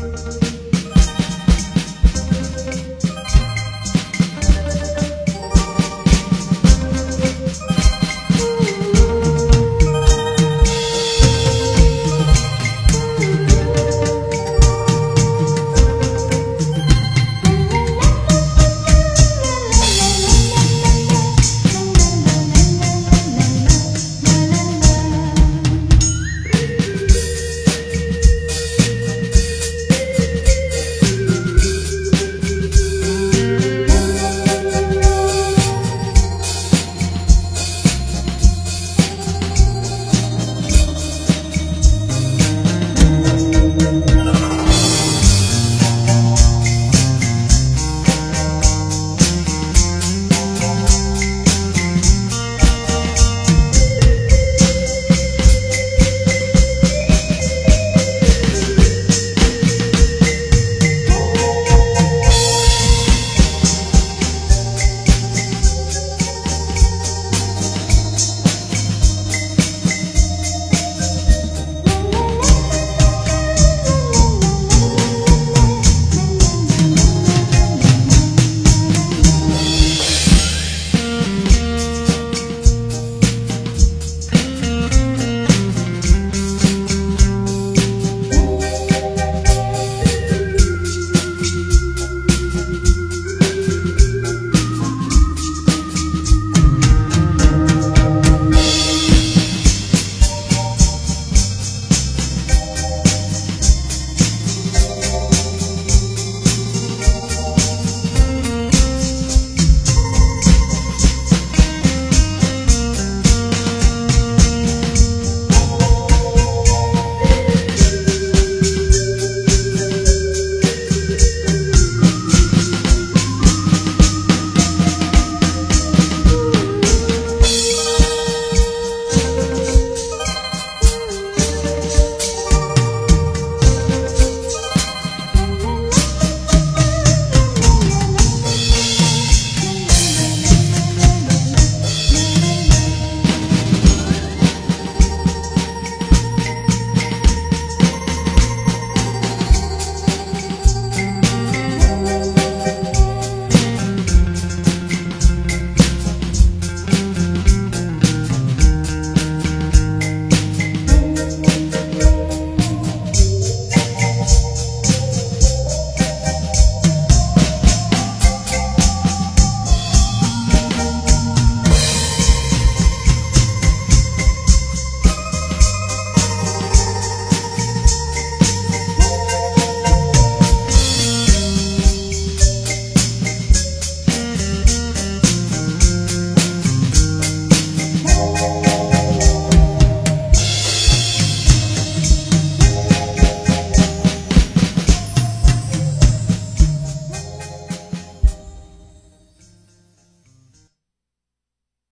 Música